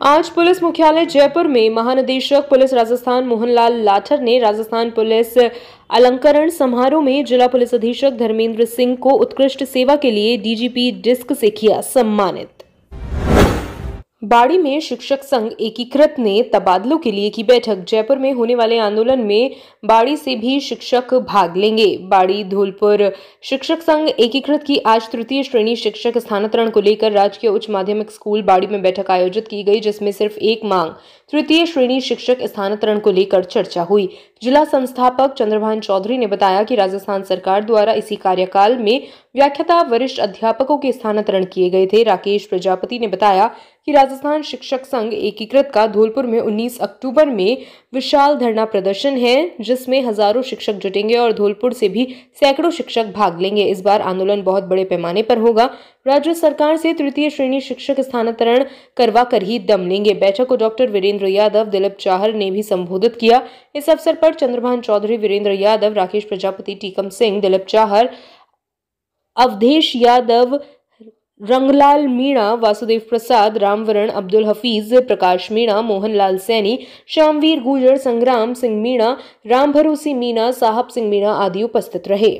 आज पुलिस मुख्यालय जयपुर में महानिदेशक पुलिस राजस्थान मोहनलाल लाठर ने राजस्थान पुलिस अलंकरण समारोह में जिला पुलिस अधीक्षक धर्मेंद्र सिंह को उत्कृष्ट सेवा के लिए डीजीपी डिस्क से किया सम्मानित। बाड़ी में शिक्षक संघ एकीकृत ने तबादलों के लिए की बैठक। जयपुर में होने वाले आंदोलन में बाड़ी से भी शिक्षक भाग लेंगे। बाड़ी, धौलपुर शिक्षक संघ एकीकृत की आज तृतीय श्रेणी शिक्षक स्थानांतरण को लेकर राजकीय उच्च माध्यमिक स्कूल बाड़ी में बैठक आयोजित की गई, जिसमें सिर्फ़ एक मांग, तृतीय श्रेणी शिक्षक स्थानांतरण को लेकर चर्चा हुई। जिला संस्थापक चंद्रभान चौधरी ने बताया कि राजस्थान सरकार द्वारा इसी कार्यकाल में व्याख्याता वरिष्ठ अध्यापकों के स्थानांतरण किए गए थे। राकेश प्रजापति ने बताया कि राजस्थान शिक्षक संघ एकीकृत का धौलपुर में 19 अक्टूबर में विशाल धरना प्रदर्शन है, जिसमें हज़ारों शिक्षक जुटेंगे और धौलपुर से भी सैकड़ों शिक्षक भाग लेंगे। इस बार आंदोलन बहुत बड़े पैमाने पर होगा। राज्य सरकार से तृतीय श्रेणी शिक्षक स्थानांतरण करवा कर ही दम लेंगे। बैठक को डॉक्टर वीरेंद्र यादव, दिलीप चाहर ने भी संबोधित किया। इस अवसर पर चंद्रभान चौधरी वीरेंद्र यादव, राकेश प्रजापति, टीकम सिंह, दिलीप चाहर, अवधेश यादव, रंगलाल मीणा, वासुदेव प्रसाद, रामवरण, अब्दुल हफीज, प्रकाश मीणा, मोहनलाल सैनी श्यामवीर गुजर, संग्राम सिंह मीणा राम भरोसी मीणा, साहब सिंह मीणा आदि उपस्थित रहे।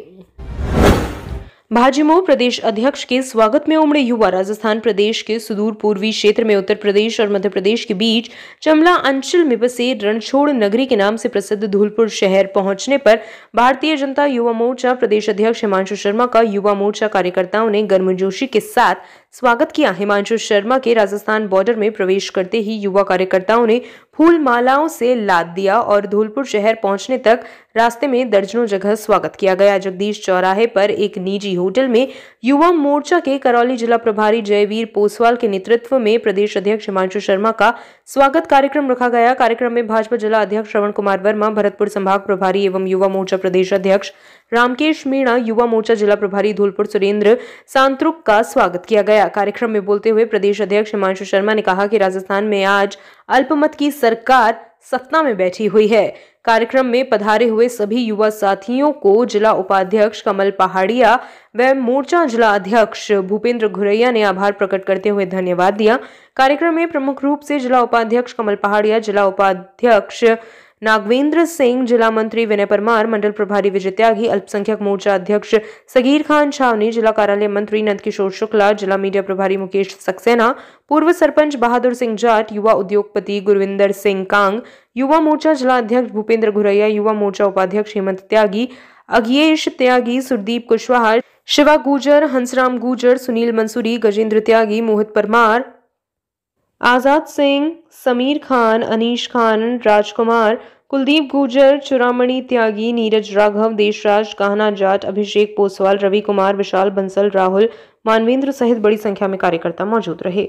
भाजपा प्रदेश अध्यक्ष के स्वागत में उमड़े युवा राजस्थान प्रदेश के सुदूर पूर्वी क्षेत्र में उत्तर प्रदेश और मध्य प्रदेश के बीच चमला अंचल में बसे रणछोड़ नगरी के नाम से प्रसिद्ध धूलपुर शहर पहुँचने पर भारतीय जनता युवा मोर्चा प्रदेश अध्यक्ष हिमांशु शर्मा का युवा मोर्चा कार्यकर्ताओं ने गर्मजोशी के साथ स्वागत किया। हिमांशु शर्मा के राजस्थान बॉर्डर में प्रवेश करते ही युवा कार्यकर्ताओं ने फूल मालाओं से लाद दिया और धौलपुर शहर पहुँचने तक रास्ते में दर्जनों जगह स्वागत किया गया। जगदीश चौराहे पर एक निजी होटल में युवा मोर्चा के करौली जिला प्रभारी जयवीर पोसवाल के नेतृत्व में प्रदेश अध्यक्ष हिमांशु शर्मा का स्वागत कार्यक्रम रखा गया। कार्यक्रम में भाजपा जिला अध्यक्ष श्रवण कुमार वर्मा, भरतपुर संभाग प्रभारी एवं युवा मोर्चा प्रदेश अध्यक्ष रामकेश मीणा, युवा मोर्चा जिला प्रभारी धौलपुर सुरेंद्र सांतरुक का स्वागत किया गया। कार्यक्रम में बोलते हुए प्रदेश अध्यक्ष हिमांशु शर्मा ने कहा कि राजस्थान में आज अल्पमत की सरकार सत्ता में बैठी हुई है। कार्यक्रम में पधारे हुए सभी युवा साथियों को जिला उपाध्यक्ष कमल पहाड़िया व मोर्चा जिला अध्यक्ष भूपेंद्र घुरैया ने आभार प्रकट करते हुए धन्यवाद दिया। कार्यक्रम में प्रमुख रूप से जिला उपाध्यक्ष कमल पहाड़िया, जिला उपाध्यक्ष नागवेंद्र सिंह, जिला मंत्री विनय परमार, मंडल प्रभारी विजय त्यागी, अल्पसंख्यक मोर्चा अध्यक्ष सगीर खान छावनी, जिला कार्यालय मंत्री नंद किशोर शुक्ला, जिला मीडिया प्रभारी मुकेश सक्सेना, पूर्व सरपंच बहादुर सिंह जाट, युवा उद्योगपति गुरविंदर सिंह कांग, युवा मोर्चा जिला अध्यक्ष भूपेंद्र घुरैया, युवा मोर्चा उपाध्यक्ष हेमंत त्यागी अगियेश त्यागी, सुरदीप कुशवाहा, शिवा गुजर हंसराम गुजर सुनील मंसूरी, गजेंद्र त्यागी, मोहित परमार आज़ाद सिंह, समीर खान, अनीश खान, राजकुमार, कुलदीप गुर्जर, चुरामणि त्यागी, नीरज राघव, देशराज कहना जाट, अभिषेक पोसवाल, रवि कुमार, विशाल बंसल, राहुल, मानवेंद्र सहित बड़ी संख्या में कार्यकर्ता मौजूद रहे।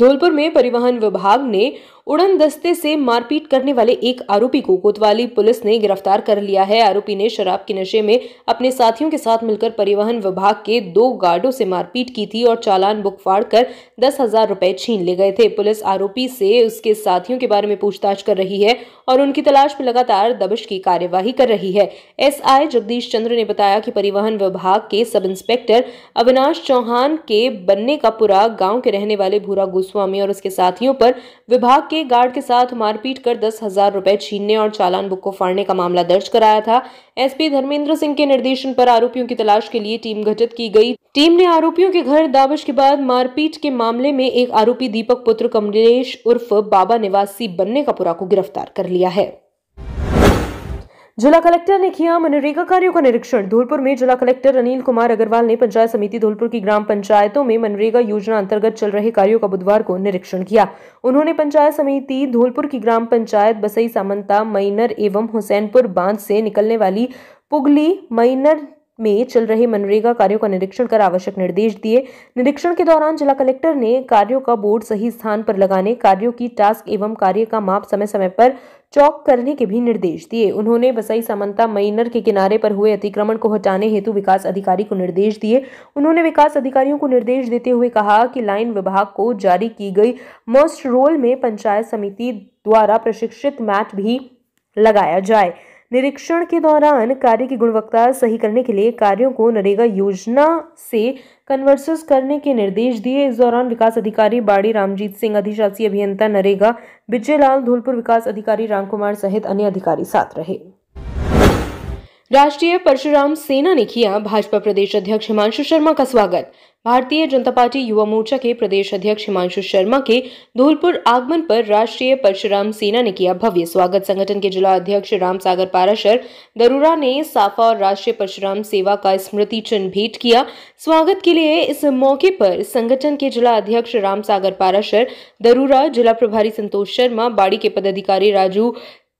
धौलपुर में परिवहन विभाग ने उड़न दस्ते से मारपीट करने वाले एक आरोपी को कोतवाली पुलिस ने गिरफ़्तार कर लिया है। आरोपी ने शराब के नशे में अपने साथियों के साथ मिलकर परिवहन विभाग के दो गार्डों से मारपीट की थी और चालान बुक फाड़ कर दस हज़ार रुपए छीन ले गए थे। पुलिस आरोपी से उसके साथियों के बारे में पूछताछ कर रही है और उनकी तलाश में लगातार दबिश की कार्यवाही कर रही है। एसआई जगदीश चंद्र ने बताया कि परिवहन विभाग के सब इंस्पेक्टर अविनाश चौहान के बनने का पुरा गाँव के रहने वाले भूरा गोस्वामी और उसके साथियों पर विभाग के गार्ड के साथ मारपीट कर दस हज़ार रुपए छीनने और चालान बुक को फाड़ने का मामला दर्ज कराया था। एसपी धर्मेंद्र सिंह के निर्देशन पर आरोपियों की तलाश के लिए टीम गठित की गई। टीम ने आरोपियों के घर दावश के बाद मारपीट के मामले में एक आरोपी दीपक पुत्र कमलेश उर्फ़ बाबा निवासी बनने का पुरा को गिरफ़्तार कर लिया है। जिला कलेक्टर ने किया मनरेगा कार्यों का निरीक्षण। धौलपुर में जिला कलेक्टर अनिल कुमार अग्रवाल ने पंचायत समिति धौलपुर की ग्राम पंचायतों में मनरेगा योजना अंतर्गत चल रहे कार्यों का बुधवार को निरीक्षण किया। उन्होंने पंचायत समिति धौलपुर की ग्राम पंचायत बसई सामंता मैनर एवं हुसैनपुर बाँध से निकलने वाली पुगली मैनर में चल रहे मनरेगा कार्यों का निरीक्षण कर आवश्यक निर्देश दिए। निरीक्षण के दौरान जिला कलेक्टर ने कार्यों का बोर्ड सही स्थान पर लगाने, कार्यों की टास्क एवं कार्य का माप समय समय पर चौक करने के भी निर्देश दिए। उन्होंने बसई समन्ता मैनर के किनारे पर हुए अतिक्रमण को हटाने हेतु विकास अधिकारी को निर्देश दिए। उन्होंने विकास अधिकारियों को निर्देश देते हुए कहा कि लाइन विभाग को जारी की गई मस्ट रोल में पंचायत समिति द्वारा प्रशिक्षित मैट भी लगाया जाए। निरीक्षण के दौरान कार्य की गुणवत्ता सही करने के लिए कार्यों को नरेगा योजना से कन्वर्सेस करने के निर्देश दिए। इस दौरान विकास अधिकारी बाड़ी रामजीत सिंह, अधिशासी अभियंता नरेगा विजय लाल धौलपुर विकास अधिकारी रामकुमार सहित अन्य अधिकारी साथ रहे। राष्ट्रीय परशुराम सेना ने किया भाजपा प्रदेश अध्यक्ष हिमांशु शर्मा का स्वागत। भारतीय जनता पार्टी युवा मोर्चा के प्रदेश अध्यक्ष हिमांशु शर्मा के धौलपुर आगमन पर राष्ट्रीय परशुराम सेना ने किया भव्य स्वागत। संगठन के जिला अध्यक्ष राम सागर पाराशर दरुरा ने साफा और राष्ट्रीय परशुराम सेवा का स्मृति चिन्ह भेंट किया। स्वागत के लिए इस मौके पर संगठन के जिला अध्यक्ष राम सागर पाराशर, दरुरा जिला प्रभारी संतोष शर्मा, बाड़ी के पदाधिकारी राजू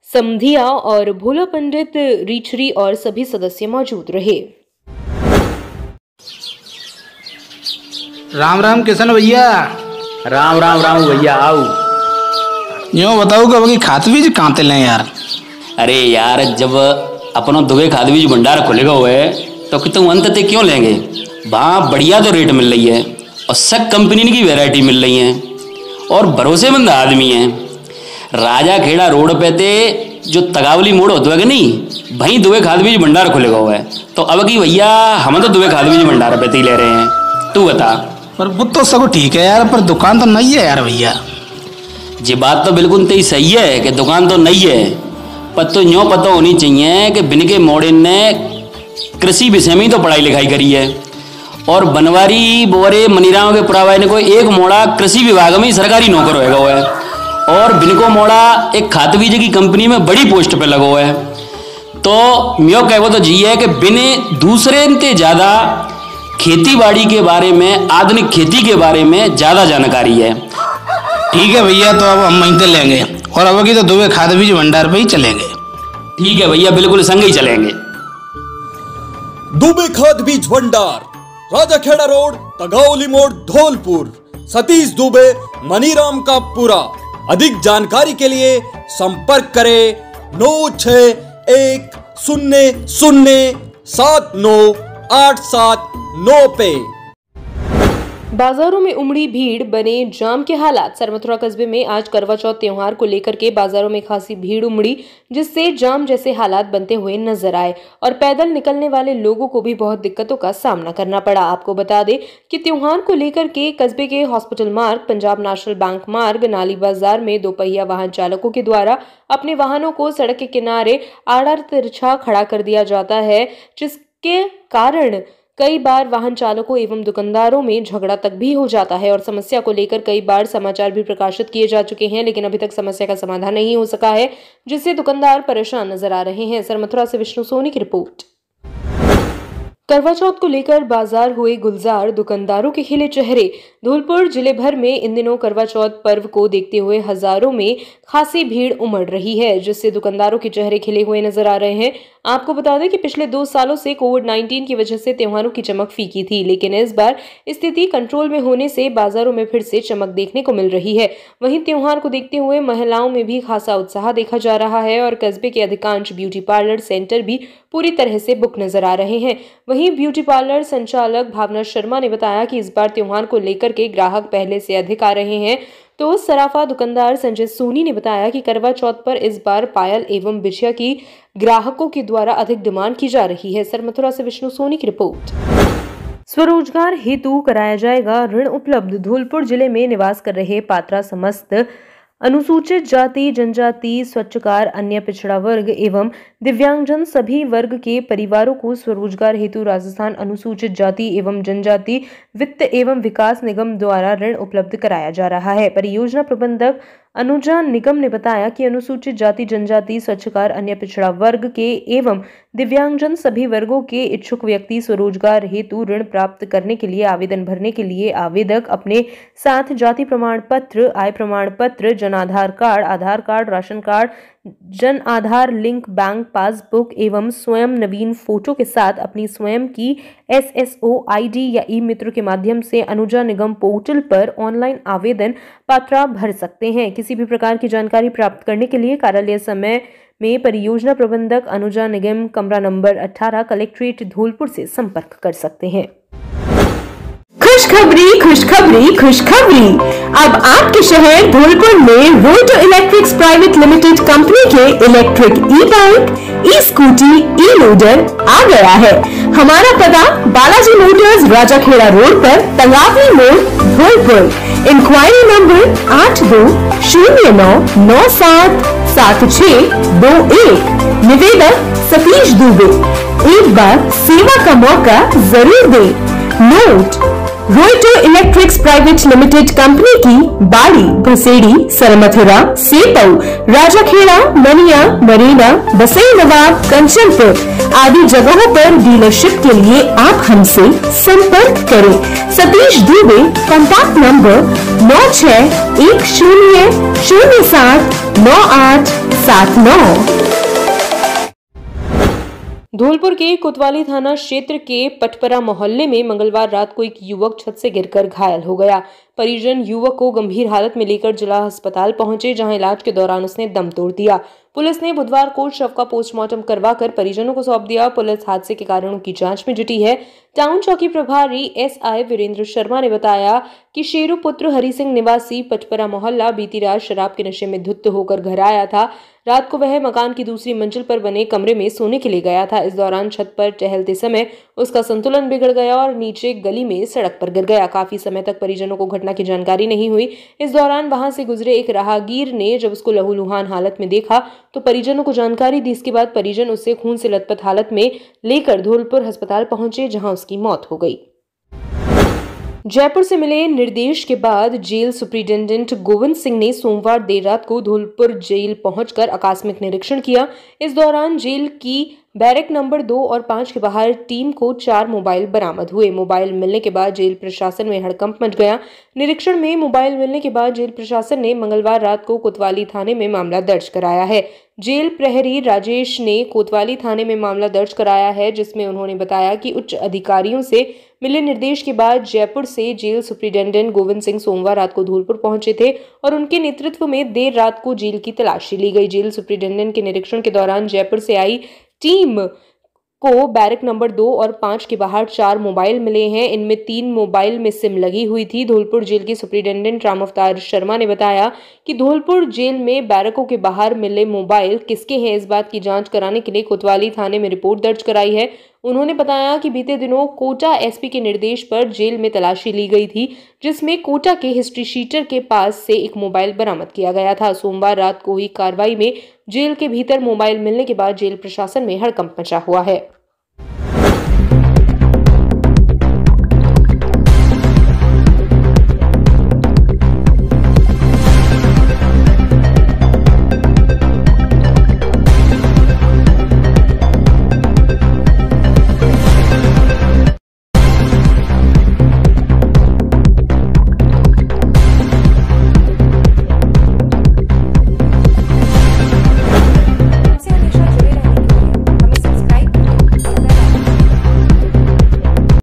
समधिया और भोला पंडित रीछरी और सभी सदस्य मौजूद रहे। राम राम किशन भैया। राम राम राम भैया आओ। यो बताओ कब की खात बीज कहाँ ते लें यार? अरे यार जब अपना दुबे खाद बीज भंडार खुलेगा हुए तो तुम अंत ते क्यों लेंगे? वहाँ बढ़िया तो रेट मिल रही है और सब कंपनी की वैरायटी मिल रही है और भरोसेमंद आदमी है। राजा खेड़ा रोड पे थे जो तगावली मोड़ होता है कि नहीं वहीं दुबे खाद बीज भंडार खुलेगा हुआ है। तो अब की भैया हम तो दुबे खाद बीज भंडार पे ही ले रहे हैं। तू बता। पर वो तो सब ठीक है यार, पर दुकान तो नहीं है यार भैया। जी, बात तो बिल्कुल तेरी सही है कि दुकान तो नहीं है, पर तो यूँ पता होनी चाहिए कि बिन के मोड़े ने कृषि विषय में ही तो पढ़ाई लिखाई करी है। और बनवारी, बोरे, मनीराम के पुरावाई ने कोई एक मोड़ा कृषि विभाग में ही सरकारी नौकर होएगा हुआ है। और बिनको मोड़ा एक खाद बीज की कंपनी में बड़ी पोस्ट पे लगा हुआ है। तो म्यो कहो तो जी है कि बिन दूसरे से ज़्यादा खेती बाड़ी के बारे में आधुनिक खेती के बारे में ज़्यादा जानकारी है। ठीक है भैया तो अब हम वहीं लेंगे। और अब की तो दुबे खाद बीज भंडार पे ही चलेंगे। ठीक है भैया बिल्कुल संग ही चलेंगे। दुबे खाद बीज भंडार राजा खेड़ा रोड तगावली मोड़ धौलपुर। सतीश दुबे मनीराम का पूरा। अधिक जानकारी के लिए संपर्क करें नौ छ एक शून्य शून्य सात नौ आठ सात नौ पे बाजारों में उमड़ी भीड़, बने जाम के हालात। सरमथुरा कस्बे में आज करवा चौथ त्योहार को लेकर के बाजारों में खासी भीड़ उमड़ी, जिससे जाम जैसे हालात बनते हुए नज़र आए और पैदल निकलने वाले लोगों को भी बहुत दिक्कतों का सामना करना पड़ा। आपको बता दें कि त्योहार को लेकर के कस्बे के हॉस्पिटल मार्ग, पंजाब नेशनल बैंक मार्ग, नाली बाज़ार में दोपहिया वाहन चालकों के द्वारा अपने वाहनों को सड़क के किनारे आड़ा तिरछा खड़ा कर दिया जाता है, जिसके कारण कई बार वाहन चालकों एवं दुकानदारों में झगड़ा तक भी हो जाता है और समस्या को लेकर कई बार समाचार भी प्रकाशित किए जा चुके हैं, लेकिन अभी तक समस्या का समाधान नहीं हो सका है, जिससे दुकानदार परेशान नज़र आ रहे हैं। सर मथुरा से विष्णु सोनी की रिपोर्ट। करवा चौथ को लेकर बाज़ार हुए गुलजार दुकानदारों के खिले चेहरे धौलपुर ज़िले भर में इन दिनों करवा चौथ पर्व को देखते हुए हज़ारों में खासी भीड़ उमड़ रही है, जिससे दुकानदारों के चेहरे खिले हुए नज़र आ रहे हैं। आपको बता दें कि पिछले दो सालों से कोविड 19 की वजह से त्योहारों की चमक फीकी थी, लेकिन इस बार स्थिति कंट्रोल में होने से बाजारों में फिर से चमक देखने को मिल रही है। वहीं त्योहार को देखते हुए महिलाओं में भी खासा उत्साह देखा जा रहा है और कस्बे के अधिकांश ब्यूटी पार्लर सेंटर भी पूरी तरह से बुक नज़र आ रहे हैं। वहीं ब्यूटी पार्लर संचालक भावना शर्मा ने बताया कि इस बार त्योहार को लेकर के ग्राहक पहले से अधिक आ रहे हैं। तो सराफा दुकानदार संजय सोनी ने बताया कि करवा चौथ पर इस बार पायल एवं बिछिया की ग्राहकों के द्वारा अधिक डिमांड की जा रही है। सर, मथुरा से विष्णु सोनी की रिपोर्ट। स्वरोजगार हेतु कराया जाएगा ऋण उपलब्ध। धौलपुर ज़िले में निवास कर रहे पात्रा समस्त अनुसूचित जाति, जनजाति, स्वच्छकार, अन्य पिछड़ा वर्ग एवं दिव्यांगजन सभी वर्ग के परिवारों को स्वरोजगार हेतु राजस्थान अनुसूचित जाति एवं जनजाति वित्त एवं विकास निगम द्वारा ऋण उपलब्ध कराया जा रहा है। परियोजना प्रबंधक अनुजा निगम ने बताया कि अनुसूचित जाति, जनजाति, स्वच्छकार, अन्य पिछड़ा वर्ग के एवं दिव्यांगजन सभी वर्गों के इच्छुक व्यक्ति स्वरोजगार हेतु ऋण प्राप्त करने के लिए आवेदन भरने के लिए आवेदक अपने साथ जाति प्रमाण पत्र आय प्रमाण पत्र Jan Aadhaar card Aadhaar card, ration card Jan Aadhaar link, bank passbook एवं स्वयं नवीन फ़ोटो के साथ अपनी स्वयं की S S O I D या ई मित्र के माध्यम से अनुजा निगम पोर्टल पर ऑनलाइन आवेदन पात्रा भर सकते हैं। किसी भी प्रकार की जानकारी प्राप्त करने के लिए कार्यालय समय में परियोजना प्रबंधक अनुजा निगम कमरा नंबर 18 कलेक्ट्रेट धौलपुर से संपर्क कर सकते हैं। खुशखबरी खुशखबरी खुशखबरी। अब आपके शहर धौलपुर में Roto electrics private limited company के electric e bike e scooty e loader आ गया है। हमारा पता बालाजी मोटर्स राजाखेड़ा रोड पर तंगावली मोड़, धौलपुर। इंक्वायरी नंबर आठ दो शून्य नौ नौ सात सात छ दो एक। निवेदक सतीश दुबे। एक बार सेवा का मौका ज़रूर दें। Note Roto electrics private limited company की बाड़ी भसेड़ी सरमथुरा, सेतऊ, राजाखेड़ा, मनिया, मरीना, बसई नवाब, कंचनपुर आदि जगहों पर डीलरशिप के लिए आप हमसे संपर्क करें। सतीश दुबे कॉन्टैक्ट नंबर नौ छह एक शून्य शून्य सात नौ आठ सात नौ। धौलपुर के कोतवाली थाना क्षेत्र के पटपरा मोहल्ले में मंगलवार रात को एक युवक छत से गिरकर घायल हो गया। परिजन युवक को गंभीर हालत में लेकर जिला अस्पताल पहुँचे, जहाँ इलाज के दौरान उसने दम तोड़ दिया। पुलिस ने बुधवार को शव का पोस्टमार्टम करवाकर परिजनों को सौंप दिया पुलिस हादसे के कारणों की जाँच में जुटी है। टाउन चौकी प्रभारी एस आई वीरेंद्र शर्मा ने बताया कि शेरू पुत्र हरि सिंह निवासी पचपरा मोहल्ला बीती रात शराब के नशे में धुत होकर घर आया था। रात को वह मकान की दूसरी मंजिल पर बने कमरे में सोने के लिए गया था। इस दौरान छत पर टहलते समय उसका संतुलन बिगड़ गया और नीचे गली में सड़क पर गिर गया। काफ़ी समय तक परिजनों को घटना की जानकारी नहीं हुई। इस दौरान वहाँ से गुजरे एक राहगीर ने जब उसको लहूलुहान हालत में देखा तो परिजनों को जानकारी दी। इसके बाद परिजन उसे खून से लथपथ हालत में लेकर धौलपुर अस्पताल पहुँचे, जहाँ उसकी मौत हो गई। जयपुर से मिले निर्देश के बाद जेल सुप्रिंटेंडेंट गोविंद सिंह ने सोमवार देर रात को धौलपुर जेल पहुंचकर आकस्मिक निरीक्षण किया। इस दौरान जेल की बैरक नंबर दो और पाँच के बाहर टीम को चार मोबाइल बरामद हुए। मोबाइल मिलने के बाद जेल प्रशासन में हड़कंप मच गया। निरीक्षण में मोबाइल मिलने के बाद जेल प्रशासन ने मंगलवार रात को कोतवाली थाने में मामला दर्ज कराया है। जेल प्रहरी राजेश ने कोतवाली थाने में मामला दर्ज कराया है, जिसमें उन्होंने बताया कि उच्च अधिकारियों से मिले निर्देश के बाद जयपुर से जेल सुप्रिंटेंडेंट गोविंद सिंह सोमवार रात को धौलपुर पहुँचे थे और उनके नेतृत्व में देर रात को जेल की तलाशी ली गई। जेल सुप्रिंटेंडेंट के निरीक्षण के दौरान जयपुर से आई टीम को बैरक नंबर दो और पाँच के बाहर चार मोबाइल मिले हैं। इनमें तीन मोबाइल में सिम लगी हुई थी। धौलपुर जेल के सुप्रिंटेंडेंट राम अवतार शर्मा ने बताया कि धौलपुर जेल में बैरकों के बाहर मिले मोबाइल किसके हैं इस बात की जाँच कराने के लिए कोतवाली थाने में रिपोर्ट दर्ज कराई है। उन्होंने बताया कि बीते दिनों कोटा एसपी के निर्देश पर जेल में तलाशी ली गई थी, जिसमें कोटा के हिस्ट्री शीटर के पास से एक मोबाइल बरामद किया गया था। सोमवार रात को हुई कार्रवाई में जेल के भीतर मोबाइल मिलने के बाद जेल प्रशासन में हड़कंप मचा हुआ है।